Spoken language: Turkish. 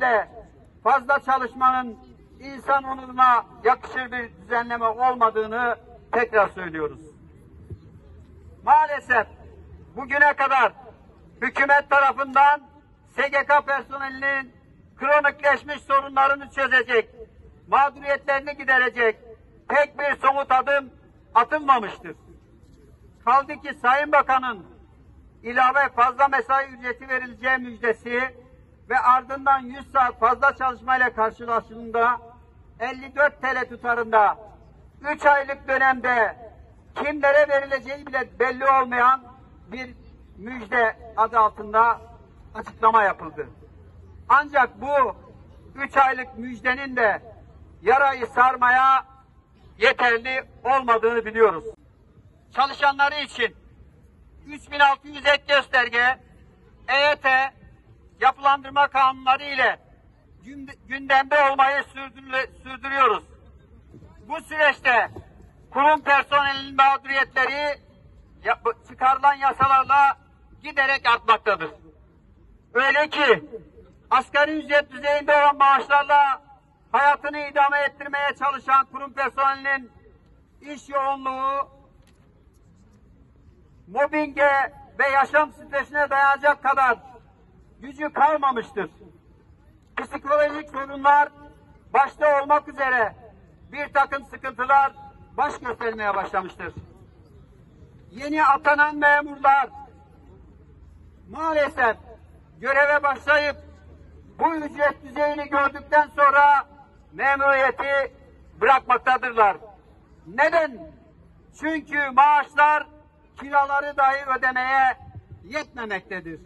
de fazla çalışmanın insan onuruna yakışır bir düzenleme olmadığını tekrar söylüyoruz. Maalesef bugüne kadar hükümet tarafından SGK personelinin kronikleşmiş sorunlarını çözecek, mağduriyetlerini giderecek pek bir somut adım atılmamıştır. Kaldı ki Sayın Bakan'ın ilave fazla mesai ücreti verileceği müjdesi ve ardından 100 saat fazla çalışmayla karşılaştığında 54 TL tutarında 3 aylık dönemde kimlere verileceği bile belli olmayan bir müjde adı altında açıklama yapıldı. Ancak bu 3 aylık müjdenin de yarayı sarmaya yeterli olmadığını biliyoruz. Çalışanları için 3600 ek gösterge, EYT, yapılandırma kanunları ile gündemde olmayı sürdürüyoruz. Bu süreçte kurum personelinin mağduriyetleri çıkarılan yasalarla giderek artmaktadır. Öyle ki asgari ücret düzeyinde olan maaşlarla hayatını idame ettirmeye çalışan kurum personelinin iş yoğunluğu mobbinge ve yaşam stresine dayanacak kadar gücü kalmamıştır. Psikolojik sorunlar başta olmak üzere bir takım sıkıntılar baş göstermeye başlamıştır. Yeni atanan memurlar maalesef göreve başlayıp bu ücret düzeyini gördükten sonra memuriyeti bırakmaktadırlar. Neden? Çünkü maaşlar kiraları dahi ödemeye yetmemektedir.